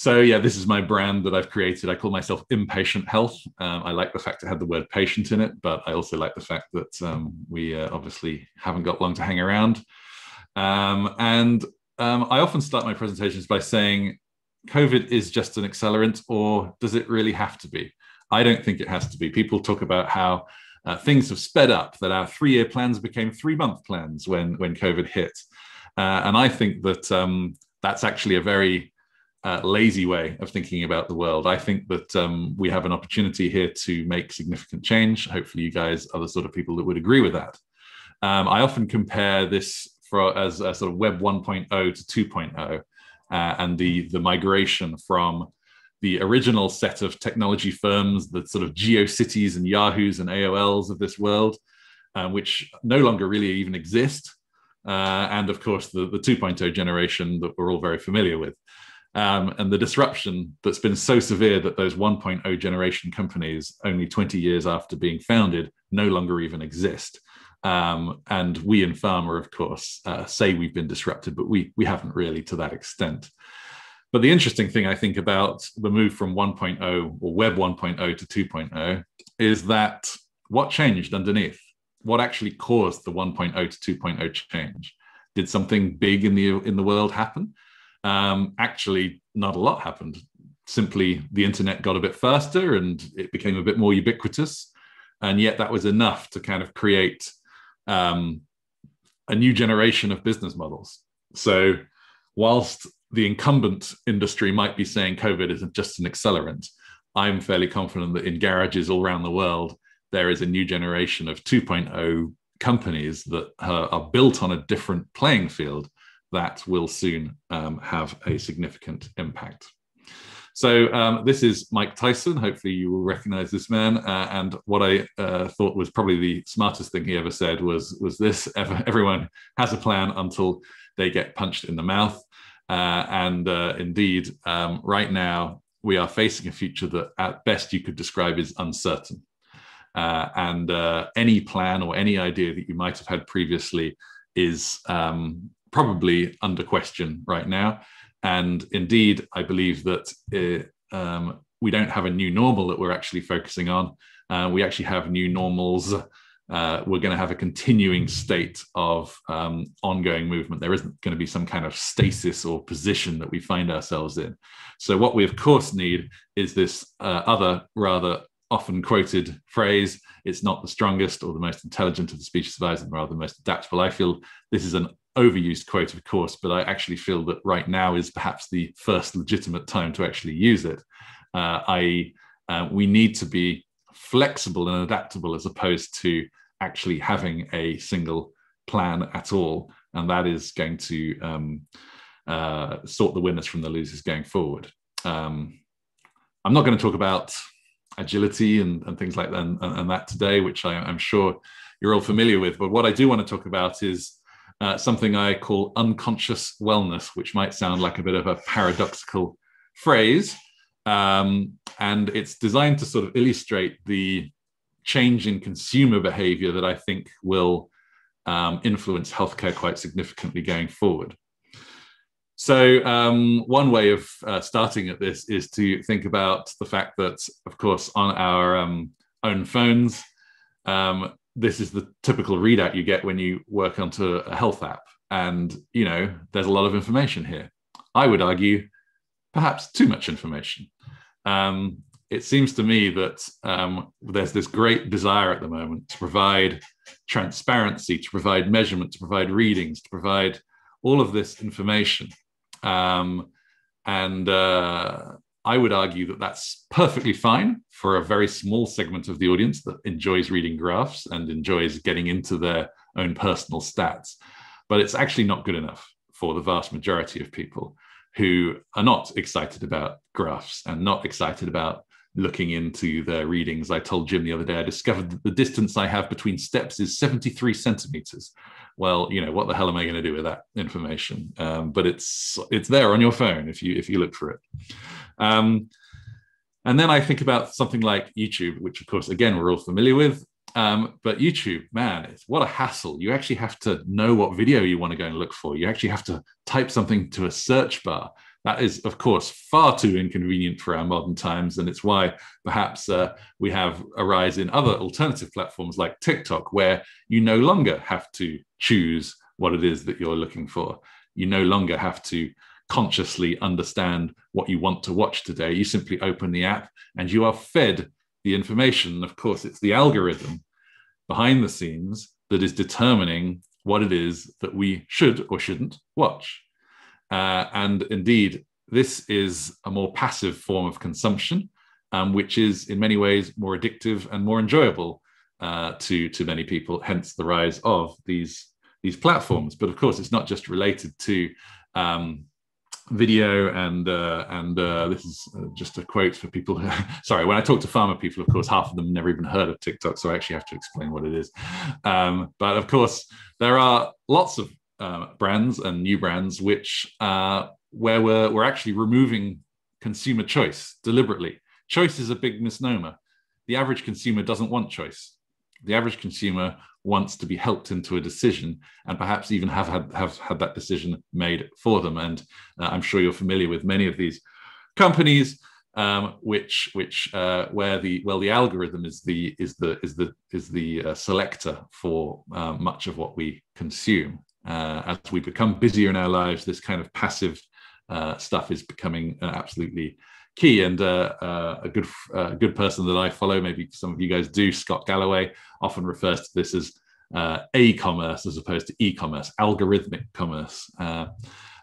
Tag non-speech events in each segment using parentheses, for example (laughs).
so yeah, this is my brand that I've created. I call myself Impatient Health. Um, I like the fact it had the word patient in it, but I also like the fact that um, we uh, obviously haven't got long to hang around. Um, and um, I often start my presentations by saying, COVID is just an accelerant, or does it really have to be? I don't think it has to be. People talk about how uh, things have sped up, that our three year plans became three month plans when, when COVID hit. Uh, and I think that um, that's actually a very uh, lazy way of thinking about the world. I think that um, we have an opportunity here to make significant change. Hopefully, you guys are the sort of people that would agree with that. Um, I often compare this for as a sort of Web 1.0 to 2.0, uh, and the the migration from the original set of technology firms, the sort of GeoCities and Yahoos and AOLs of this world, uh, which no longer really even exist, uh, and of course the, the 2.0 generation that we're all very familiar with um, and the disruption that's been so severe that those 1.0 generation companies, only 20 years after being founded, no longer even exist. Um, and we in pharma, of course, uh, say we've been disrupted, but we we haven't really to that extent. But the interesting thing I think about the move from 1.0 or Web 1.0 to 2.0 is that what changed underneath? What actually caused the 1.0 to 2.0 change? Did something big in the in the world happen? Um, actually not a lot happened. Simply the internet got a bit faster and it became a bit more ubiquitous. And yet that was enough to kind of create um, a new generation of business models. So, whilst the incumbent industry might be saying COVID isn't just an accelerant, I'm fairly confident that in garages all around the world, there is a new generation of 2.0 companies that are built on a different playing field that will soon um, have a significant impact. So um, this is Mike Tyson. Hopefully you will recognize this man. Uh, and what I uh, thought was probably the smartest thing he ever said was, was this, (laughs) everyone has a plan until they get punched in the mouth. Uh, and uh, indeed, um, right now, we are facing a future that at best you could describe as uncertain. Uh, and uh, any plan or any idea that you might have had previously is um, probably under question right now. And indeed, I believe that it, um, we don't have a new normal that we're actually focusing on. Uh, we actually have new normals. Uh, we're going to have a continuing state of um, ongoing movement. There isn't going to be some kind of stasis or position that we find ourselves in. So, what we of course need is this uh, other rather often quoted phrase it's not the strongest or the most intelligent of the species survives, but rather the most adaptable. I feel this is an overused quote, of course, but I actually feel that right now is perhaps the first legitimate time to actually use it. Uh, I uh, we need to be flexible and adaptable as opposed to actually having a single plan at all, and that is going to um, uh, sort the winners from the losers going forward. Um, I'm not going to talk about agility and, and things like that and, and that today, which I, I'm sure you're all familiar with. But what I do want to talk about is uh, something I call unconscious wellness, which might sound like a bit of a paradoxical phrase. Um, and it's designed to sort of illustrate the change in consumer behavior that I think will um, influence healthcare quite significantly going forward. So, um, one way of uh, starting at this is to think about the fact that, of course, on our um, own phones, um, this is the typical readout you get when you work onto a health app. And, you know, there's a lot of information here. I would argue perhaps too much information. Um, it seems to me that um, there's this great desire at the moment to provide transparency, to provide measurement, to provide readings, to provide all of this information. Um, and uh, I would argue that that's perfectly fine for a very small segment of the audience that enjoys reading graphs and enjoys getting into their own personal stats. But it's actually not good enough for the vast majority of people who are not excited about graphs and not excited about looking into their readings. I told Jim the other day I discovered that the distance I have between steps is 73 centimeters. Well, you know, what the hell am I going to do with that information? Um, but it's it's there on your phone if you if you look for it. Um, and then I think about something like YouTube, which of course, again, we're all familiar with. Um, but YouTube, man, it's what a hassle. You actually have to know what video you want to go and look for. You actually have to type something to a search bar. That is, of course, far too inconvenient for our modern times. And it's why perhaps uh, we have a rise in other alternative platforms like TikTok, where you no longer have to choose what it is that you're looking for. You no longer have to consciously understand what you want to watch today. You simply open the app and you are fed the information. Of course, it's the algorithm behind the scenes that is determining what it is that we should or shouldn't watch. Uh, and indeed, this is a more passive form of consumption, um, which is in many ways more addictive and more enjoyable uh, to, to many people, hence the rise of these, these platforms. But of course, it's not just related to um, video and uh, and uh, this is uh, just a quote for people who, (laughs) sorry when i talk to pharma people of course half of them never even heard of tiktok so i actually have to explain what it is. Um, but of course there are lots of uh, brands and new brands which uh, where we're, we're actually removing consumer choice deliberately. Choice is a big misnomer. The average consumer doesn't want choice the average consumer wants to be helped into a decision and perhaps even have had, have had that decision made for them. And uh, I'm sure you're familiar with many of these companies um, which which uh, where the well the algorithm is the is the is the is the uh, selector for uh, much of what we consume. Uh, as we become busier in our lives, this kind of passive uh, stuff is becoming absolutely key. And uh, uh, a good uh, good person that I follow, maybe some of you guys do, Scott Galloway, often refers to this as uh, a-commerce as opposed to e-commerce, algorithmic commerce. Uh,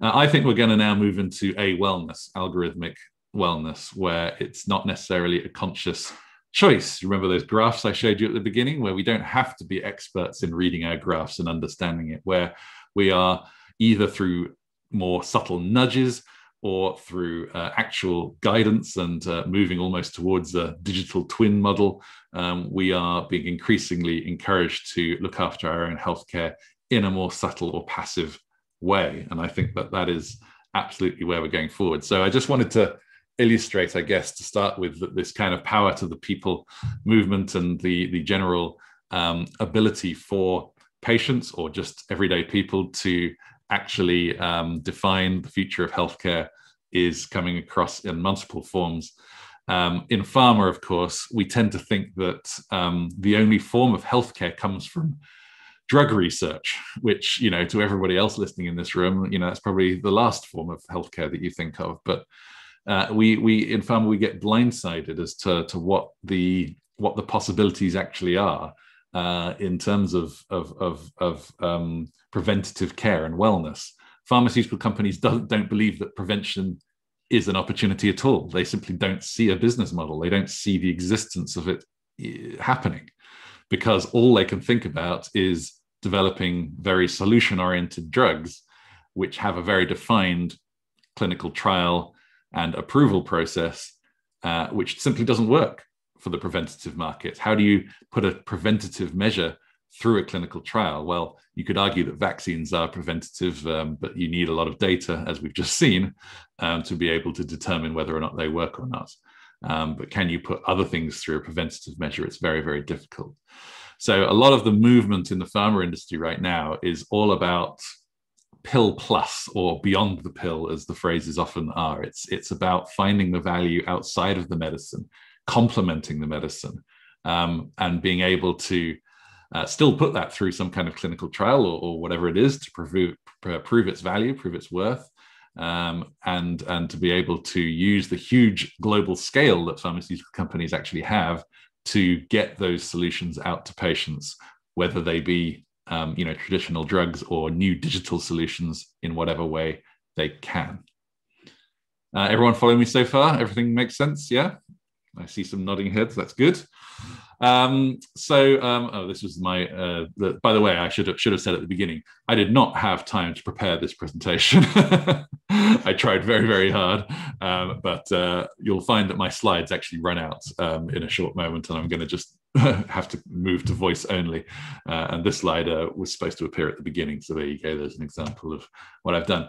I think we're going to now move into a wellness, algorithmic wellness, where it's not necessarily a conscious choice. Remember those graphs I showed you at the beginning, where we don't have to be experts in reading our graphs and understanding it, where we are either through more subtle nudges or through uh, actual guidance and uh, moving almost towards a digital twin model, um, we are being increasingly encouraged to look after our own healthcare in a more subtle or passive way. And I think that that is absolutely where we're going forward. So I just wanted to illustrate, I guess, to start with this kind of power to the people movement and the, the general um, ability for patients or just everyday people to actually um, define the future of healthcare is coming across in multiple forms. Um, in pharma, of course, we tend to think that um, the only form of healthcare comes from drug research, which, you know, to everybody else listening in this room, you know, that's probably the last form of healthcare that you think of. But uh, we, we in pharma, we get blindsided as to, to what the what the possibilities actually are uh, in terms of of of, of um, preventative care and wellness. Pharmaceutical companies don't, don't believe that prevention is an opportunity at all. They simply don't see a business model. They don't see the existence of it eh, happening because all they can think about is developing very solution oriented drugs, which have a very defined clinical trial and approval process, uh, which simply doesn't work for the preventative market. How do you put a preventative measure through a clinical trial? Well, you could argue that vaccines are preventative, um, but you need a lot of data, as we've just seen, um, to be able to determine whether or not they work or not. Um, but can you put other things through a preventative measure? It's very, very difficult. So, a lot of the movement in the pharma industry right now is all about pill plus or beyond the pill, as the phrases often are. It's, it's about finding the value outside of the medicine, complementing the medicine, um, and being able to uh, still put that through some kind of clinical trial or, or whatever it is to prove, prove its value, prove its worth, um, and, and to be able to use the huge global scale that pharmaceutical companies actually have to get those solutions out to patients, whether they be um, you know, traditional drugs or new digital solutions in whatever way they can. Uh, everyone follow me so far? Everything makes sense? Yeah? I see some nodding heads. That's good. Um, so, um, oh, this was my. Uh, the, by the way, I should have should have said at the beginning. I did not have time to prepare this presentation. (laughs) I tried very very hard, um, but uh, you'll find that my slides actually run out um, in a short moment, and I'm going to just (laughs) have to move to voice only. Uh, and this slide was supposed to appear at the beginning, so there you go. There's an example of what I've done.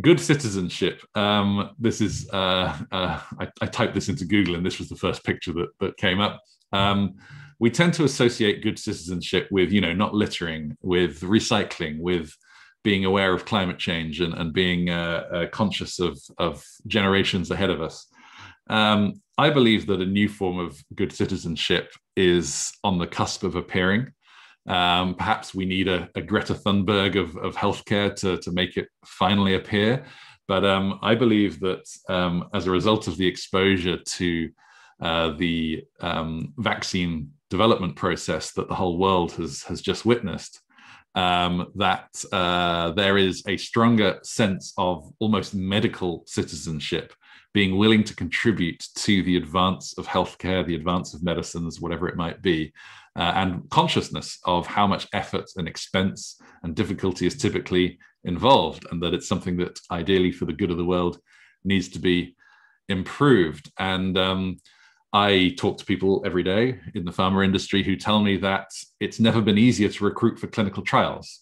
Good citizenship. Um, this is, uh, uh, I, I, typed this into Google and this was the first picture that, that came up. Um, we tend to associate good citizenship with, you know, not littering, with recycling, with being aware of climate change and, and being uh, uh, conscious of, of generations ahead of us. Um, I believe that a new form of good citizenship is on the cusp of appearing. Um, perhaps we need a, a, Greta Thunberg of, of healthcare to, to make it finally appear. But um, I believe that um, as a result of the exposure to uh, the um, vaccine development process that the whole world has, has just witnessed, um, that uh, there is a stronger sense of almost medical citizenship being willing to contribute to the advance of healthcare, the advance of medicines, whatever it might be, uh, and consciousness of how much effort and expense and difficulty is typically involved, and that it's something that ideally for the good of the world needs to be improved. And um, I talk to people every day in the pharma industry who tell me that it's never been easier to recruit for clinical trials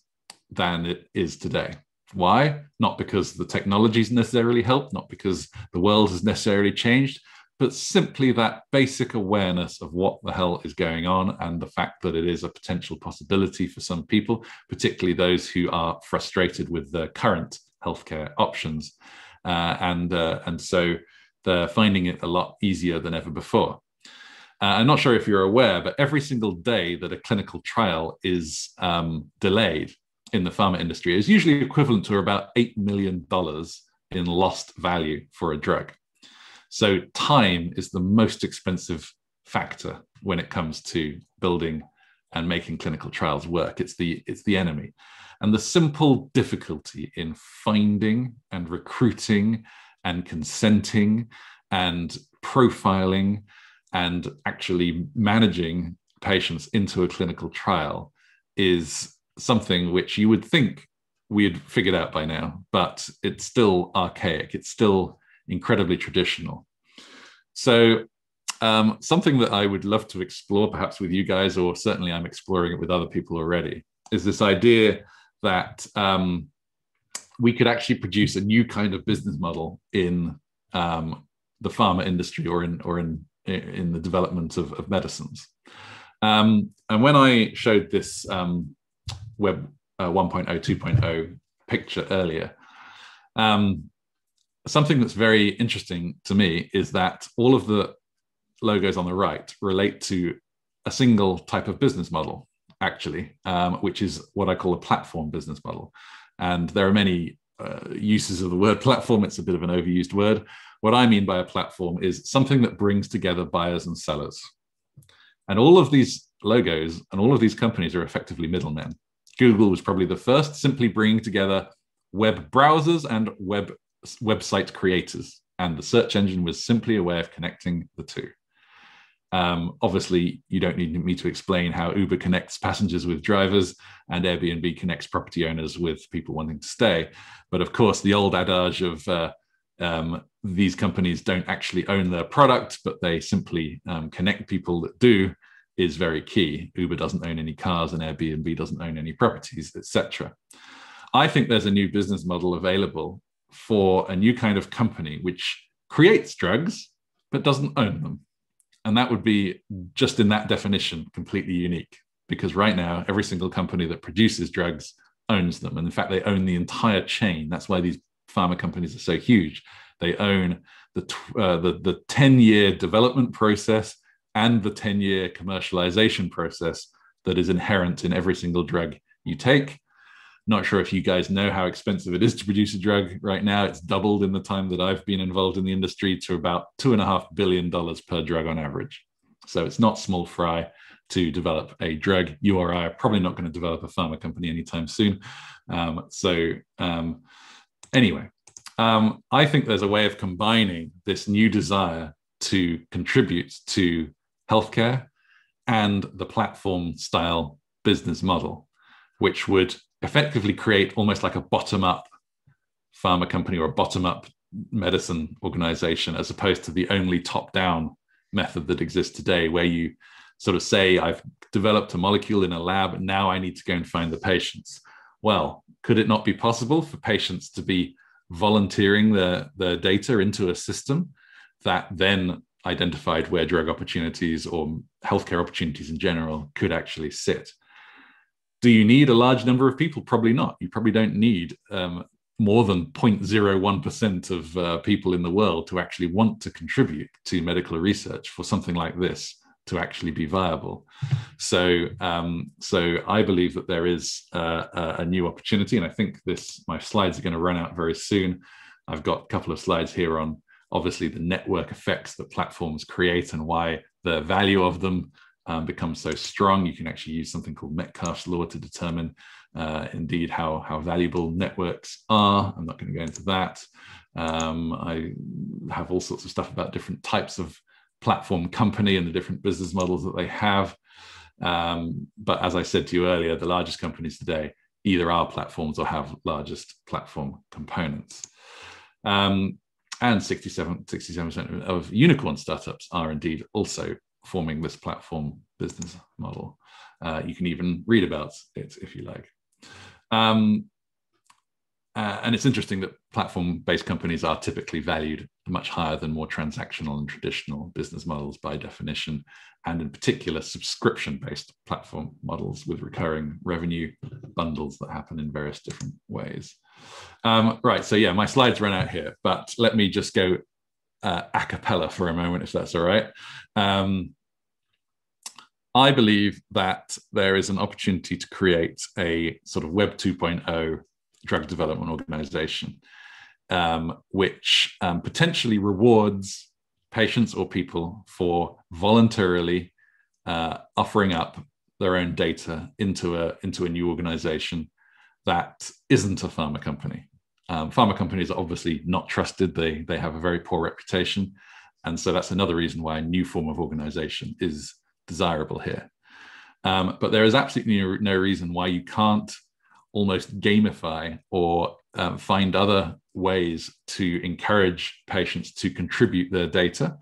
than it is today. Why? Not because the technology's necessarily helped, not because the world has necessarily changed, but simply that basic awareness of what the hell is going on and the fact that it is a potential possibility for some people, particularly those who are frustrated with the current healthcare options. Uh, and, uh, and so they're finding it a lot easier than ever before. Uh, I'm not sure if you're aware, but every single day that a clinical trial is um, delayed, in the pharma industry is usually equivalent to about $8 million in lost value for a drug. So, time is the most expensive factor when it comes to building and making clinical trials work. It's the, it's the enemy. And the simple difficulty in finding and recruiting and consenting and profiling and actually managing patients into a clinical trial is something which you would think we had figured out by now, but it's still archaic. It's still incredibly traditional. So, um, something that I would love to explore, perhaps with you guys, or certainly I'm exploring it with other people already, is this idea that um, we could actually produce a new kind of business model in um, the pharma industry or in or in in the development of, of medicines. Um, and when I showed this um, Web uh, 1.0, 2.0 picture earlier. Um, something that's very interesting to me is that all of the logos on the right relate to a single type of business model, actually, um, which is what I call a platform business model. And there are many uh, uses of the word (laughs) platform. It's a bit of an overused word. What I mean by a platform is something that brings together buyers and sellers. And all of these logos and all of these companies are effectively middlemen. Google was probably the first, simply bringing together web browsers and web website creators. And the search engine was simply a way of connecting the two. Um, obviously, you don't need me to explain how Uber connects passengers with drivers and Airbnb connects property owners with people wanting to stay. But of course, the old adage of uh, um, these companies don't actually own their product, but they simply um, connect people that do is very key. Uber doesn't own any cars and Airbnb doesn't own any properties, etc. I think there's a new business model available for a new kind of company which creates drugs but doesn't own them. And that would be just in that definition completely unique because right now every single company that produces drugs owns them and in fact they own the entire chain. That's why these pharma companies are so huge. They own the uh, the, the 10 year development process and the 10 year commercialization process that is inherent in every single drug you take. Not sure if you guys know how expensive it is to produce a drug right now. It's doubled in the time that I've been involved in the industry to about two and a half billion dollars per drug on average. So it's not small fry to develop a drug. You or I are probably not going to develop a pharma company anytime soon. Um, so, um, anyway, um, I think there's a way of combining this new desire to contribute to healthcare and the platform style business model, which would effectively create almost like a bottom up pharma company or a bottom up medicine organization, as opposed to the only top down method that exists today, where you sort of say, I've developed a molecule in a lab, now I need to go and find the patients. Well, could it not be possible for patients to be volunteering their, their data into a system that then identified where drug opportunities or healthcare opportunities in general could actually sit. Do you need a large number of people? Probably not. You probably don't need um, more than 0.01% of uh, people in the world to actually want to contribute to medical research for something like this to actually be viable. So, um, so I believe that there is uh, a new opportunity, and I think this my slides are going to run out very soon. I've got a couple of slides here on obviously the network effects that platforms create and why the value of them um, becomes so strong. You can actually use something called Metcalfe's law to determine uh, indeed how, how valuable networks are. I'm not going to go into that. Um, I have all sorts of stuff about different types of platform company and the different business models that they have. Um, but as I said to you earlier, the largest companies today either are platforms or have largest platform components. Um, and 67, 67% of unicorn startups are indeed also forming this platform business model. Uh, you can even read about it if you like. Um, uh, and it's interesting that platform-based companies are typically valued much higher than more transactional and traditional business models by definition, and in particular subscription-based platform models with recurring revenue bundles that happen in various different ways. Um, right, so yeah, my slides run out here, but let me just go uh, a cappella for a moment, if that's all right. Um, I believe that there is an opportunity to create a sort of Web 2.0 drug development organization, um, which um, potentially rewards patients or people for voluntarily uh, offering up their own data into a into a new organization that isn't a pharma company. Um, pharma companies are obviously not trusted; they they have a very poor reputation, and so that's another reason why a new form of organization is desirable here. Um, but there is absolutely no, reason why you can't almost gamify or um, find other ways to encourage patients to contribute their data.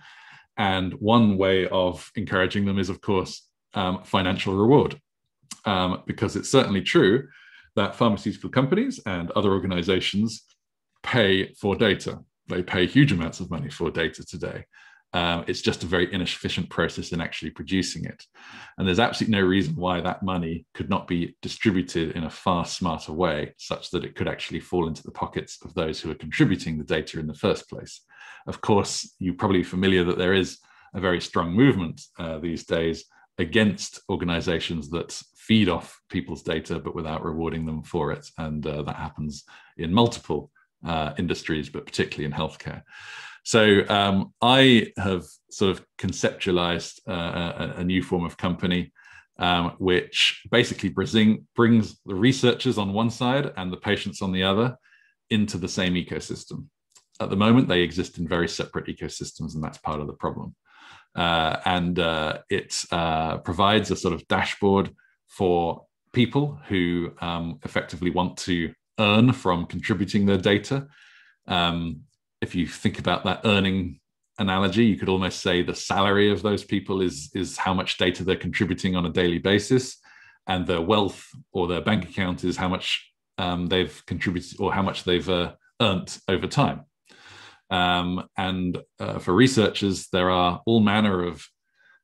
And one way of encouraging them is, of course, um, financial reward, um, because it's certainly true that pharmaceutical companies and other organizations pay for data. They pay huge amounts of money for data today. Um, it's just a very inefficient process in actually producing it. And there's absolutely no reason why that money could not be distributed in a far smarter way, such that it could actually fall into the pockets of those who are contributing the data in the first place. Of course, you're probably familiar that there is a very strong movement uh, these days against organizations that feed off people's data but without rewarding them for it. And uh, that happens in multiple uh, industries, but particularly in healthcare. So um, I have sort of conceptualized uh, a, a, new form of company, um, which basically bring, brings the researchers on one side and the patients on the other into the same ecosystem. At the moment, they exist in very separate ecosystems, and that's part of the problem. Uh, and uh, it uh, provides a sort of dashboard for people who um, effectively want to earn from contributing their data. Um, if you think about that earning analogy, you could almost say the salary of those people is is how much data they're contributing on a daily basis, and their wealth or their bank account is how much um, they've contributed or how much they've uh, earned over time. Um, and uh, for researchers, there are all manner of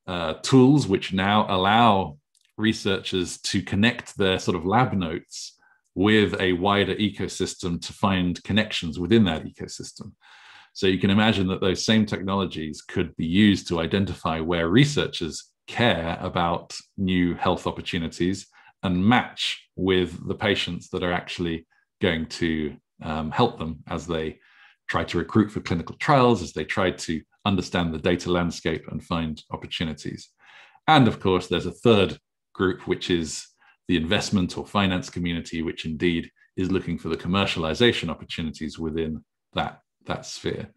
uh, tools which now allow researchers to connect their sort of lab notes with a wider ecosystem to find connections within that ecosystem. So you can imagine that those same technologies could be used to identify where researchers care about new health opportunities and match with the patients that are actually going to um, help them as they try to recruit for clinical trials, as they try to understand the data landscape and find opportunities. And of course, there's a third group, which is the investment or finance community, which indeed is looking for the commercialization opportunities within that, that sphere.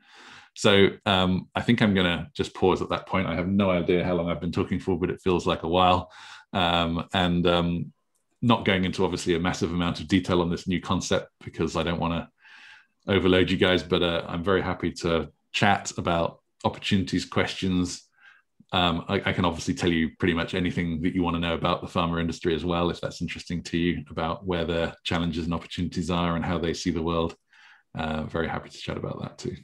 So um, I think I'm going to just pause at that point. I have no idea how long I've been talking for, but it feels like a while. Um, and um, not going into obviously a massive amount of detail on this new concept because I don't want to overload you guys, but uh, I'm very happy to chat about opportunities, questions, um, I, I, can obviously tell you pretty much anything that you want to know about the pharma industry as well, if that's interesting to you, about where the challenges and opportunities are and how they see the world. Uh, very happy to chat about that too.